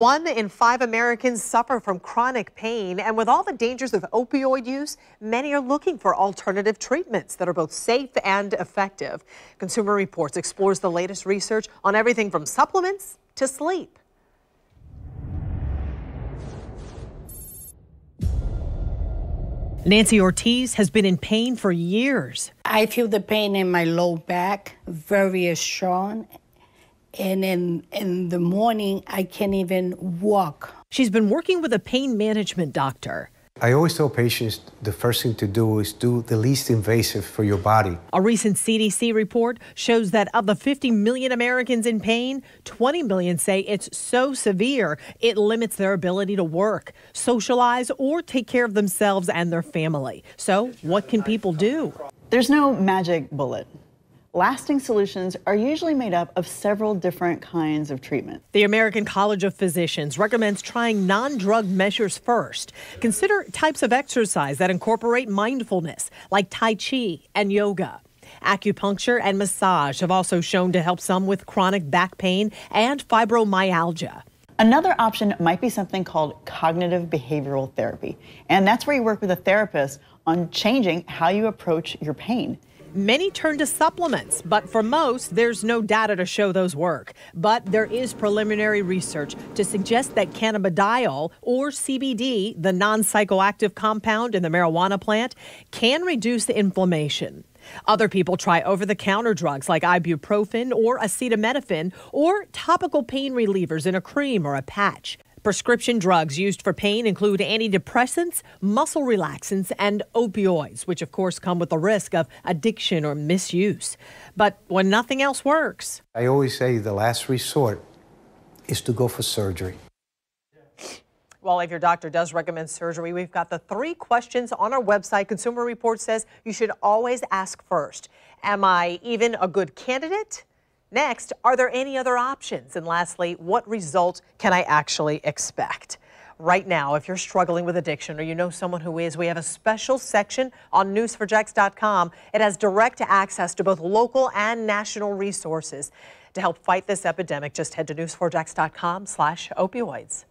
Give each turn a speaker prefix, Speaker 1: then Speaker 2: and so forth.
Speaker 1: One in five Americans suffer from chronic pain, and with all the dangers of opioid use, many are looking for alternative treatments that are both safe and effective. Consumer Reports explores the latest research on everything from supplements to sleep. Nancy Ortiz has been in pain for years.
Speaker 2: I feel the pain in my low back very strong and in in the morning I can't even walk.
Speaker 1: She's been working with a pain management doctor.
Speaker 3: I always tell patients the first thing to do is do the least invasive for your body.
Speaker 1: A recent CDC report shows that of the 50 million Americans in pain, 20 million say it's so severe it limits their ability to work, socialize, or take care of themselves and their family. So, what can people do?
Speaker 4: There's no magic bullet lasting solutions are usually made up of several different kinds of treatment.
Speaker 1: The American College of Physicians recommends trying non drug measures first. Consider types of exercise that incorporate mindfulness, like Tai Chi and yoga. Acupuncture and massage have also shown to help some with chronic back pain and fibromyalgia.
Speaker 4: Another option might be something called cognitive behavioral therapy, and that's where you work with a therapist on changing how you approach your pain.
Speaker 1: Many turn to supplements, but for most, there's no data to show those work. But there is preliminary research to suggest that cannabidiol, or CBD, the non psychoactive compound in the marijuana plant, can reduce the inflammation. Other people try over the counter drugs like ibuprofen or acetaminophen or topical pain relievers in a cream or a patch. Prescription drugs used for pain include antidepressants, muscle relaxants, and opioids, which of course come with the risk of addiction or misuse. But when nothing else works,
Speaker 3: I always say the last resort is to go for surgery.
Speaker 1: Well, if your doctor does recommend surgery, we've got the three questions on our website. Consumer Report says you should always ask first Am I even a good candidate? Next, are there any other options? And lastly, what result can I actually expect? Right now, if you're struggling with addiction or you know someone who is, we have a special section on news4jax.com. It has direct access to both local and national resources. To help fight this epidemic, just head to news4jax.com slash opioids.